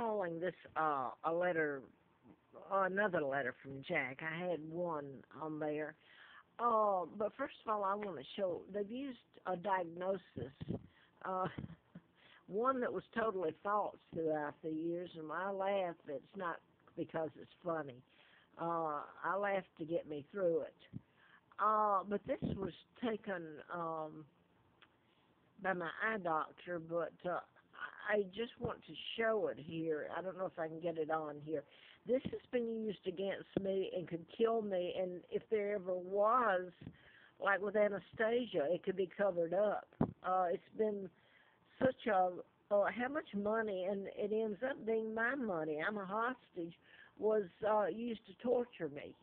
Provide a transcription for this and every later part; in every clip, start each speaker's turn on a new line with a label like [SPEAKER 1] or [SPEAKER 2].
[SPEAKER 1] calling this uh, a letter, uh, another letter from Jack. I had one on there. Uh, but first of all, I want to show they've used a diagnosis, uh, one that was totally false throughout the years, and I laugh. It's not because it's funny. Uh, I laugh to get me through it. Uh, but this was taken um, by my eye doctor, but uh, I just want to show it here. I don't know if I can get it on here. This has been used against me and could kill me, and if there ever was, like with Anastasia, it could be covered up. Uh, it's been such a uh, how much money, and it ends up being my money. I'm a hostage. Was uh, used to torture me.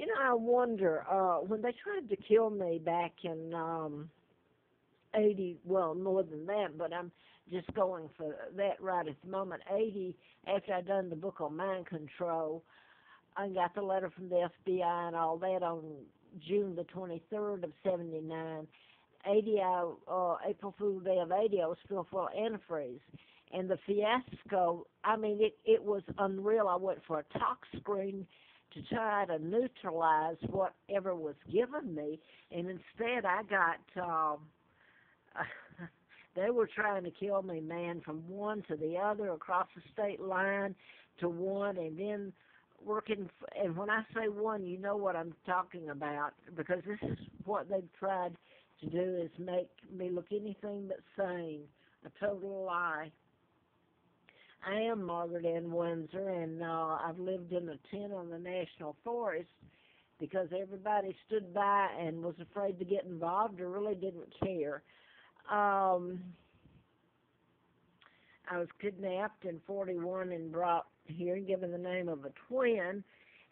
[SPEAKER 1] You know, I wonder, uh, when they tried to kill me back in um eighty well, more than that, but I'm just going for that right at the moment. Eighty after I'd done the book on mind control, I got the letter from the FBI and all that on June the twenty third of seventy nine. Eighty I uh April Fool Day of eighty I was still full of antifreeze. And the fiasco I mean it it was unreal. I went for a tox screen to try to neutralize whatever was given me, and instead I got. Um, they were trying to kill me, man, from one to the other, across the state line to one, and then working. And when I say one, you know what I'm talking about, because this is what they've tried to do is make me look anything but sane, a total lie. I am Margaret Ann Windsor, and uh, I've lived in a tent on the National Forest because everybody stood by and was afraid to get involved or really didn't care. Um, I was kidnapped in 41 and brought here given the name of a twin,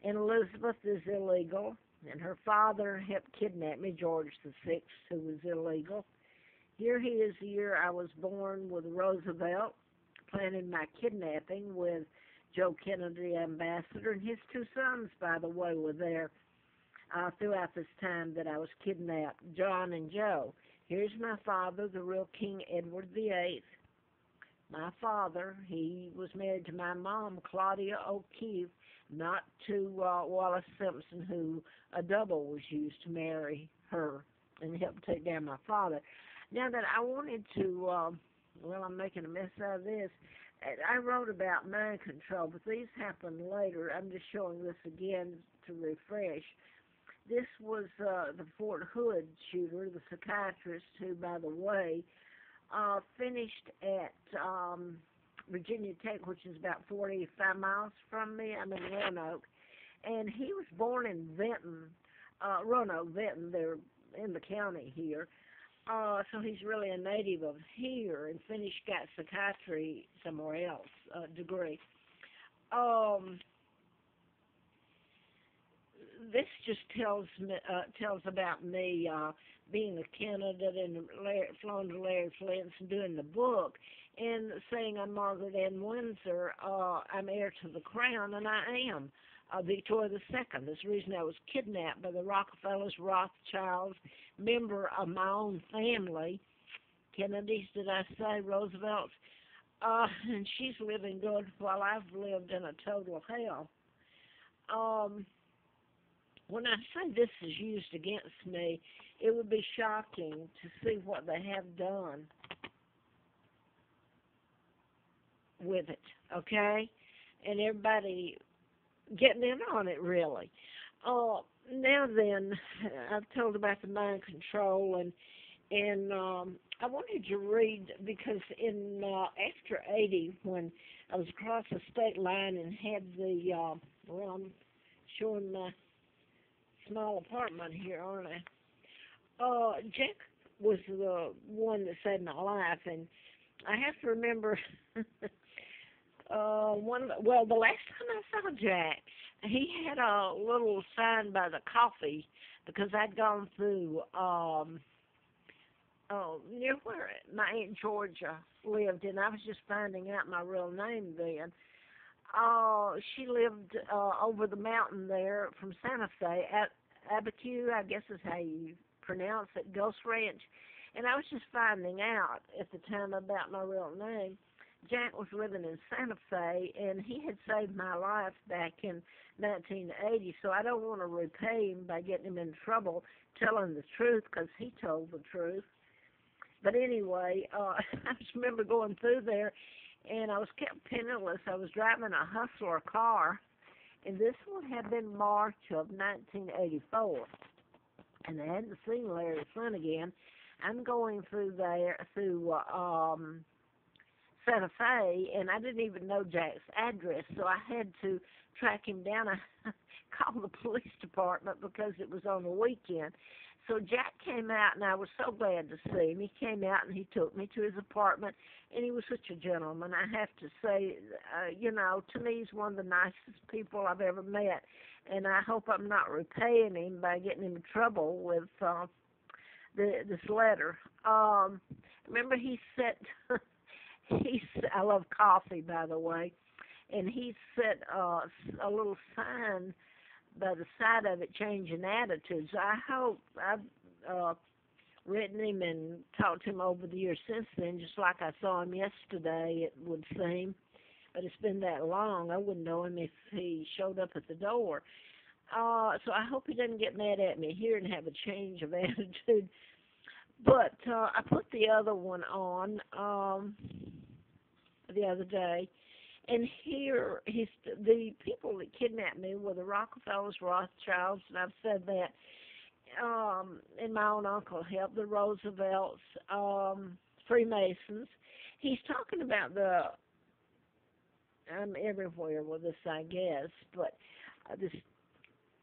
[SPEAKER 1] and Elizabeth is illegal, and her father helped kidnap me, George the Sixth, who was illegal. Here he is the year I was born with Roosevelt, planning my kidnapping with Joe Kennedy, ambassador, and his two sons, by the way, were there uh, throughout this time that I was kidnapped, John and Joe. Here's my father, the real King Edward the Eighth. My father, he was married to my mom, Claudia O'Keefe, not to uh, Wallis Simpson, who a double was used to marry her and help take down my father. Now that I wanted to. Uh, well, I'm making a mess out of this. I wrote about mind control, but these happened later. I'm just showing this again to refresh. This was uh, the Fort Hood shooter, the psychiatrist, who, by the way, uh, finished at um, Virginia Tech, which is about 45 miles from me. I'm in Roanoke. And he was born in Vinton, uh, Roanoke, Vinton. They're in the county here. Uh, so he's really a native of here and finished got psychiatry somewhere else, uh, degree. Um, this just tells me uh, tells about me uh, being a candidate and Larry, flown to Larry Flynt's and doing the book and saying I'm Margaret Ann Windsor. Uh, I'm heir to the crown, and I am uh, Victoria II. The reason I was kidnapped by the Rockefellers, Rothschilds, member of my own family. Kennedy's, did I say, Roosevelt's? Uh, and she's living good while I've lived in a total hell. Um, when I say this is used against me, it would be shocking to see what they have done with it, okay? And everybody getting in on it really. Uh, now then, I've told about the mind control and and um, I wanted to read because in uh, after '80, when I was across the state line and had the uh, well, I'm showing my small apartment here, aren't I? Uh, Jack was the one that saved my life, and I have to remember uh one well the last time I saw Jack he had a little sign by the coffee because I'd gone through um oh near where my aunt Georgia lived and I was just finding out my real name then. Uh she lived uh over the mountain there from Santa Fe at Abiquiu, I guess is how you pronounce it, Ghost Ranch. And I was just finding out at the time about my real name. Jack was living in Santa Fe, and he had saved my life back in 1980. So I don't want to repay him by getting him in trouble telling the truth, because he told the truth. But anyway, uh, I just remember going through there, and I was kept penniless. I was driving a hustler car, and this would have been March of 1984. And I hadn't seen Larry Flynt again. I'm going through there through uh, um Santa Fe, and I didn't even know Jack's address, so I had to track him down. I called the police department because it was on the weekend. So Jack came out, and I was so glad to see him. He came out and he took me to his apartment, and he was such a gentleman. I have to say, uh, you know, to me, he's one of the nicest people I've ever met, and I hope I'm not repaying him by getting him in trouble with uh, the this letter. Um, remember, he said. he's I love coffee by the way, and he set uh, a little sign by the side of it changing attitudes. I hope I've uh, written him and talked to him over the years since then, just like I saw him yesterday. It would seem, but it's been that long. I wouldn't know him if he showed up at the door. Uh, so I hope he doesn't get mad at me here and have a change of attitude. But uh, I put the other one on. Um, the other day, and here he's the people that kidnapped me were the Rockefellers, Rothschilds, and I've said that. Um, and my own uncle helped the Roosevelts, um, Freemasons. He's talking about the. I'm everywhere with this, I guess, but uh, this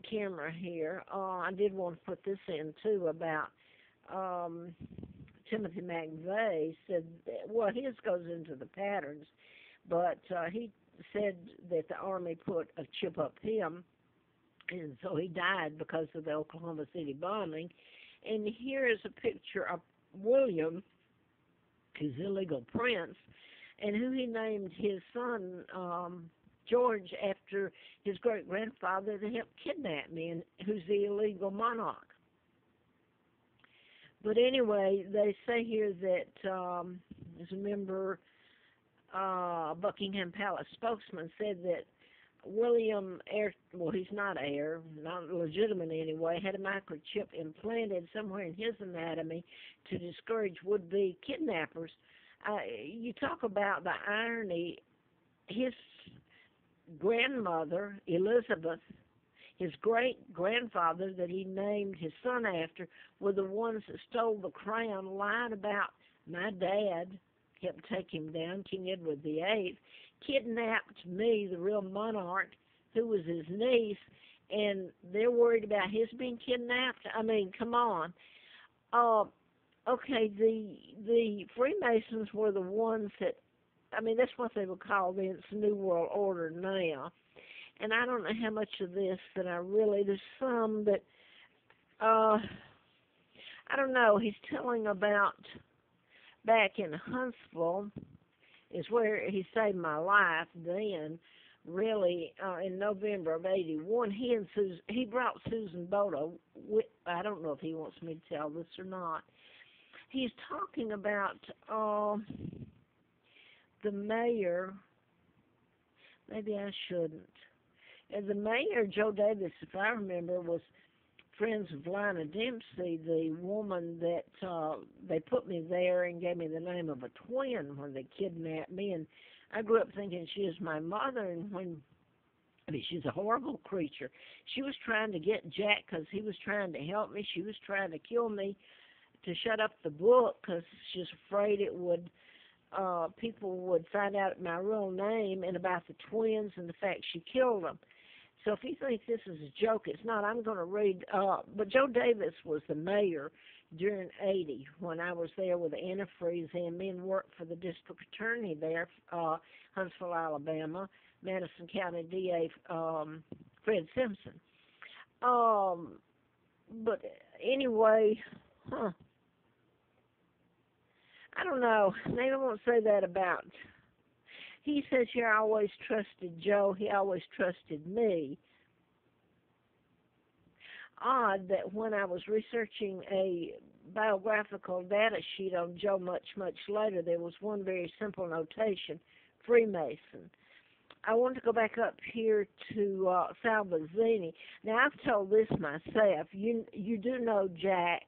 [SPEAKER 1] camera here. Uh, I did want to put this in too about um, Timothy McVeigh said, well, his goes into the patterns, but uh, he said that the Army put a chip up him, and so he died because of the Oklahoma City bombing. And here is a picture of William, his illegal prince, and who he named his son um, George after his great grandfather that helped kidnap me, and who's the illegal monarch. But anyway, they say here that um, as a member, uh, Buckingham Palace spokesman said that William heir, well, he's not heir, not legitimate anyway, had a microchip implanted somewhere in his anatomy to discourage would-be kidnappers. Uh, you talk about the irony. His grandmother, Elizabeth, his great grandfather that he named his son after were the ones that stole the crown, lied about my dad, helped take him down, King Edward the Eighth, kidnapped me, the real monarch, who was his niece, and they're worried about his being kidnapped. I mean, come on. Uh, okay, the the Freemasons were the ones that, I mean, that's what they were would call the New World Order now and I don't know how much of this that I really there's some that uh I don't know, he's telling about back in Huntsville is where he saved my life then really uh in November of 81 he and Susan he brought Susan Boto with, I don't know if he wants me to tell this or not. He's talking about uh the mayor maybe I shouldn't and the mayor, Joe Davis, if I remember, was friends of Lina Dempsey, the woman that uh, they put me there and gave me the name of a twin when they kidnapped me. And I grew up thinking she was my mother. And when I mean, she's a horrible creature. She was trying to get Jack because he was trying to help me. She was trying to kill me to shut up the book because she's afraid it would uh people would find out my real name and about the twins and the fact she killed them. So if you think this is a joke, it's not. I'm going to read. Uh, but Joe Davis was the mayor during 80 when I was there with the antifreeze and me and worked for the district attorney there, uh, Huntsville, Alabama. Madison County DA um, Fred Simpson. Um, but anyway, huh? I don't know. Maybe I won't say that about. He says here I always trusted Joe. He always trusted me. Odd that when I was researching a biographical data sheet on Joe much, much later, there was one very simple notation, Freemason. I want to go back up here to uh, Sal Vizzini. Now I've told this myself. You you do know Jack.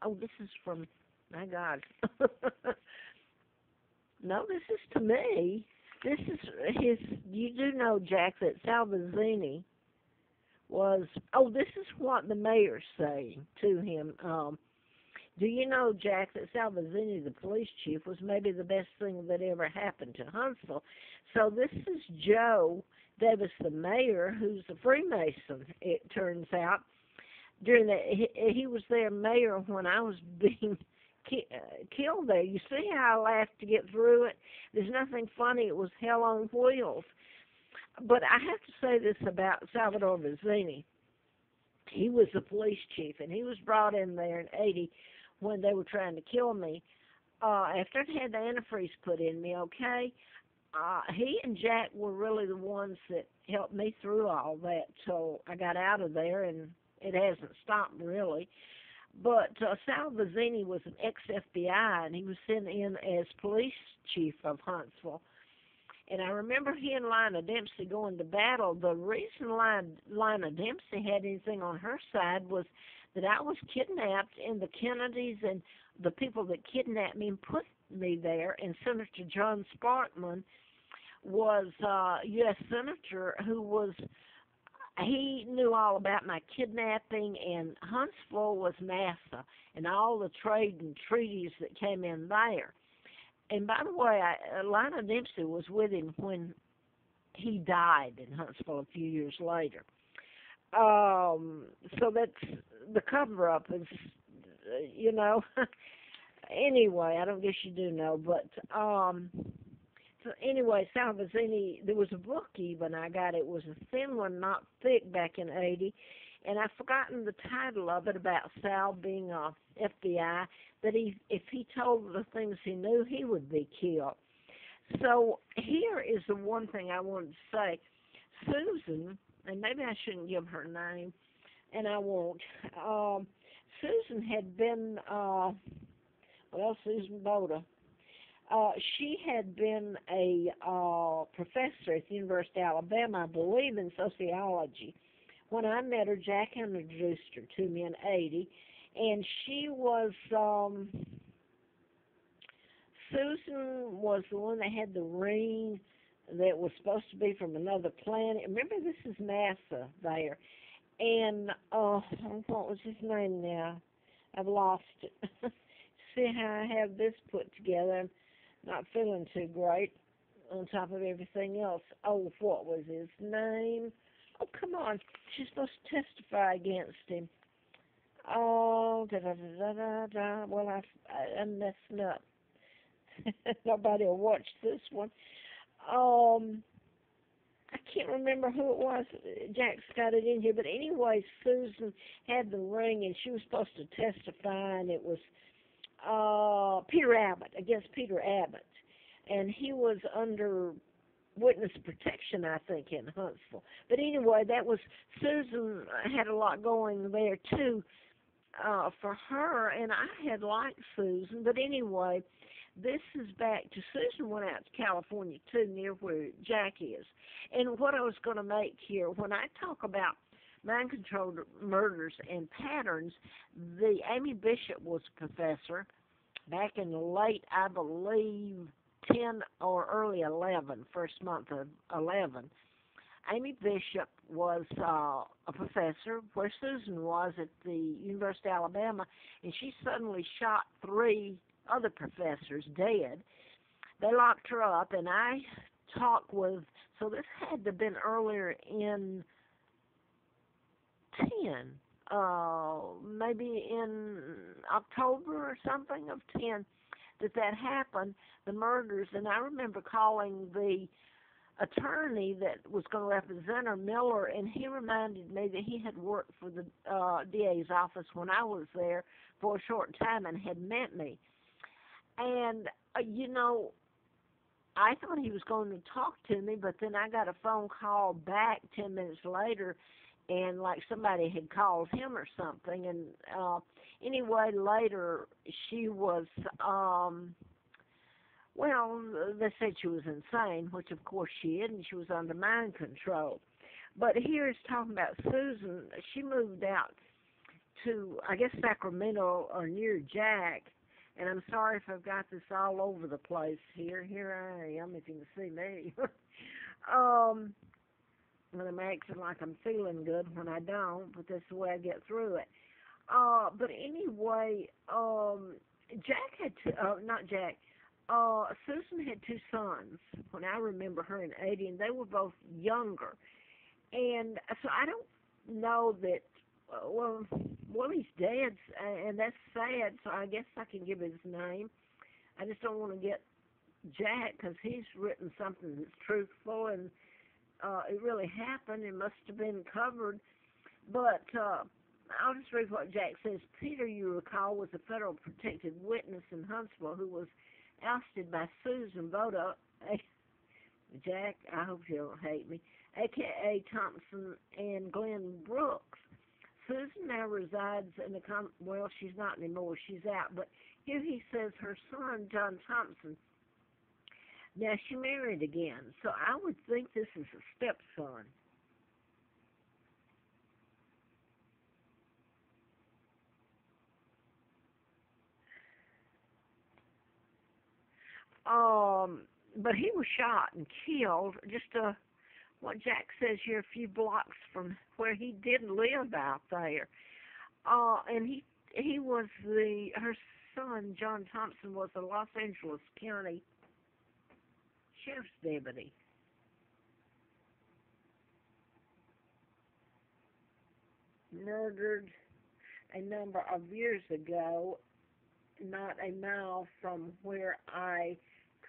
[SPEAKER 1] Oh, this is from my God. no, this is to me. This is his. You do know Jack that Sal Vizzini was. Oh, this is what the mayor's saying to him. Um, do you know, Jack, that Sal Vizzini, the police chief, was maybe the best thing that ever happened to Huntsville? So this is Joe Davis, the mayor, who's a Freemason, it turns out. During the, he, he was their mayor when I was being uh, killed there. You see how I laughed to get through it? There's nothing funny. It was hell on wheels. But I have to say this about Salvador Vizzini. He was the police chief, and he was brought in there in 80 when they were trying to kill me. Uh, after I'd had the antifreeze put in me, okay, uh, he and Jack were really the ones that helped me through all that. So I got out of there, and it hasn't stopped really. But uh, Sal Vizzini was an ex-FBI, and he was sent in as police chief of Huntsville. And I remember he and Lina Dempsey going to battle. The reason Lina Dempsey had anything on her side was that I was kidnapped, and the Kennedys and the people that kidnapped me and put me there, and Senator John Sparkman was a uh, U.S. senator who was he knew all about my kidnapping, and Huntsville was NASA and all the trade and treaties that came in there. And by the way, I, Lina Dempsey was with him when he died in Huntsville a few years later. Um, so that's the cover up is, you know. anyway, I don't guess you do know, but um, so anyway, Sal Vizzini, there was a book even I got. It was a thin one, not thick, back in '80, and I've forgotten the title of it about Sal being a FBI. That he, if he told the things he knew, he would be killed. So here is the one thing I wanted to say. Susan and maybe I shouldn't give her name, and I won't. Um, Susan had been, uh, well, Susan Boda. Uh, she had been a uh, professor at the University of Alabama, I believe, in sociology. When I met her, Jack introduced her to me in '80, and she was. Um, Susan was the one that had the ring that was supposed to be from another planet. Remember, this is NASA there. And, uh, what was his name now? I've lost it. See how I have this put together. Not feeling too great on top of everything else. Oh, what was his name? Oh, come on. She's supposed to testify against him. Oh, da da da da da. Well, I, I, I'm messing up. Nobody will watch this one um I can't remember who it was. Jack's got it in here, but anyway, Susan had the ring, and she was supposed to testify, and it was uh Peter Abbott against Peter Abbott, and he was under witness protection, I think, in Huntsville. But anyway, that was Susan had a lot going there too uh for her, and I had liked Susan, but anyway this is back to Susan went out to California too, near where Jack is. And what I was going to make here, when I talk about mind controlled murders and patterns, the Amy Bishop was a professor back in the late, I believe, 10 or early 11, first month of 11. Amy Bishop was uh, a professor where Susan was at the University of Alabama, and she suddenly shot three other professors dead. They locked her up, and I talked with. So this had to have been earlier in ten, uh, maybe in October or something of ten, that that happened. The murders, and I remember calling the attorney that was going to represent her, Miller, and he reminded me that he had worked for the uh, DA's office when I was there for a short time and had met me. And, uh, you know, I thought he was going to talk to me, but then I got a phone call back 10 minutes later, and like somebody had called him or something. And uh, anyway, later she was. um well, they said she was insane, which of course she isn't. She was under mind control. But here's talking about Susan. She moved out to, I guess, Sacramento or near Jack. And I'm sorry if I've got this all over the place here. Here I am, if you can see me. um, and I'm acting like I'm feeling good when I don't, but that's the way I get through it. Uh, but anyway, um, Jack had to, uh, not Jack, uh, Susan had two sons when I remember her in 80, and they were both younger. And so I don't know that, uh, well, Willie's dead, and that's sad, so I guess I can give his name. I just don't want to get Jack because he's written something that's truthful and uh, it really happened. It must have been covered. But uh, I'll just read what Jack says. Peter, you recall, was a federal protected witness in Huntsville who was ousted by Susan Voda, Jack, I hope you don't hate me, a.k.a. Thompson and Glenn Brooks. Susan now resides in the, com- well, she's not anymore, she's out, but here he says her son, John Thompson, now she married again, so I would think this is a stepson. Um, but he was shot and killed just uh what Jack says here a few blocks from where he did live out there. Uh and he he was the her son John Thompson was a Los Angeles County sheriff's deputy. Murdered a number of years ago, not a mile from where I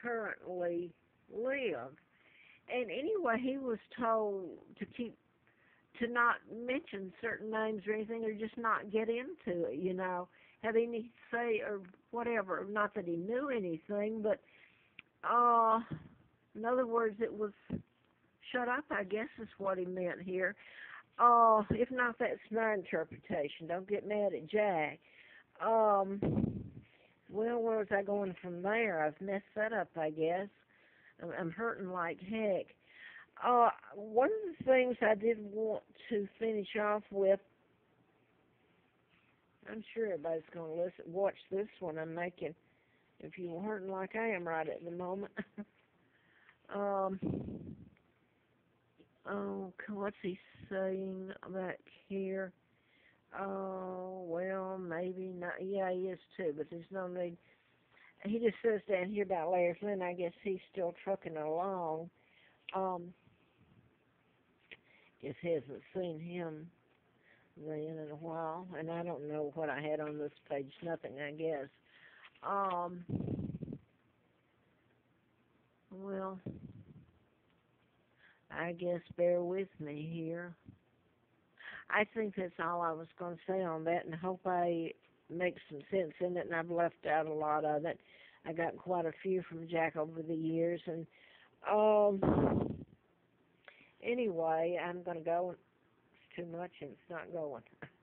[SPEAKER 1] currently live. And anyway, he was told to keep to not mention certain names or anything, or just not get into it. You know, have any say or whatever. Not that he knew anything, but uh, in other words, it was shut up. I guess is what he meant here. Uh, if not, that's my interpretation. Don't get mad at Jack. Um, well, where was I going from there? I've messed that up, I guess. I'm, I'm hurting like heck. Uh, one of the things I did want to finish off with, I'm sure everybody's going to listen, watch this one I'm making, if you're hurting like I am right at the moment. um, oh, what's he saying back here? Oh, well, maybe not. Yeah, he is too, but there's no need. He just says down here about Larry Flynt. I guess he's still trucking along. Um, he hasn't seen him then in a while, and I don't know what I had on this page. Nothing, I guess. Um, well, I guess bear with me here. I think that's all I was going to say on that, and hope I make some sense in it. And I've left out a lot of it. I got quite a few from Jack over the years, and um, anyway, I'm going to go. It's too much, and it's not going.